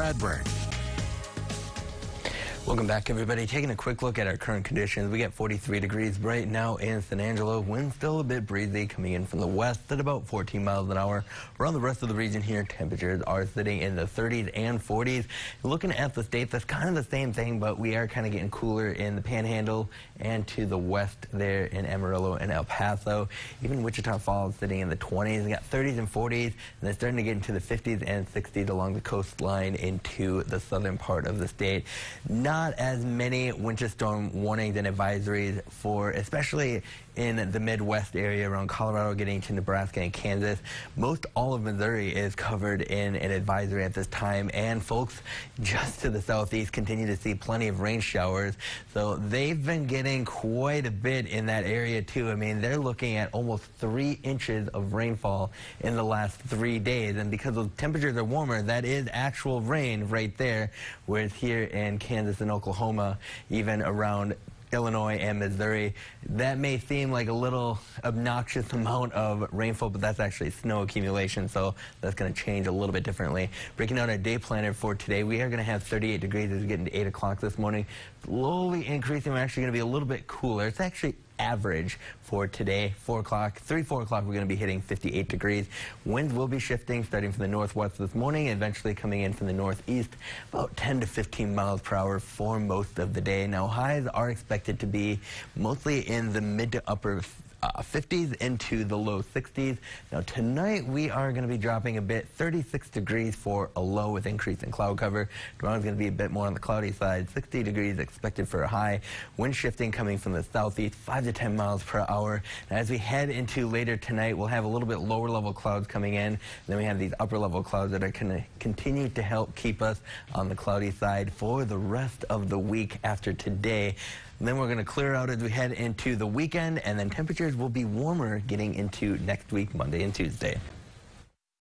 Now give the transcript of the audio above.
Bradburn. Welcome back, everybody. Taking a quick look at our current conditions. We get 43 degrees right now in San Angelo. Wind still a bit breezy coming in from the west at about 14 miles an hour. Around the rest of the region here, temperatures are sitting in the 30s and 40s. Looking at the state, that's kind of the same thing, but we are kind of getting cooler in the Panhandle and to the west there in Amarillo and El Paso. Even Wichita Falls sitting in the 20s. We got 30s and 40s, and they're starting to get into the 50s and 60s along the coastline into the southern part of the state. Not not as many winter storm warnings and advisories for, especially in the Midwest area around Colorado, getting to Nebraska and Kansas. Most all of Missouri is covered in an advisory at this time, and folks just to the southeast continue to see plenty of rain showers. So they've been getting quite a bit in that area too. I mean, they're looking at almost three inches of rainfall in the last three days, and because the temperatures are warmer, that is actual rain right there. Whereas here in Kansas in Oklahoma, even around Illinois and Missouri. That may seem like a little obnoxious amount of rainfall, but that's actually snow accumulation, so that's going to change a little bit differently. Breaking down our day planner for today, we are going to have 38 degrees as we get into 8 o'clock this morning. Slowly increasing, we're actually going to be a little bit cooler. It's actually average for today, 4 o'clock, 3, 4 o'clock, we're going to be hitting 58 degrees. Winds will be shifting starting from the northwest this morning, eventually coming in from the northeast, about 10 to 15 miles per hour for most of the day. Now, highs are expected to be mostly in the mid to upper uh, 50s into the low 60s. Now tonight we are going to be dropping a bit, 36 degrees for a low with increase in cloud cover. Tomorrow's going to be a bit more on the cloudy side, 60 degrees expected for a high. Wind shifting coming from the southeast, 5 to 10 miles per hour. As we head into later tonight, we'll have a little bit lower level clouds coming in. then we have these upper level clouds that are going to continue to help keep us on the cloudy side for the rest of the week after today. Then we're going to clear out as we head into the weekend, and then temperatures will be warmer getting into next week, Monday and Tuesday.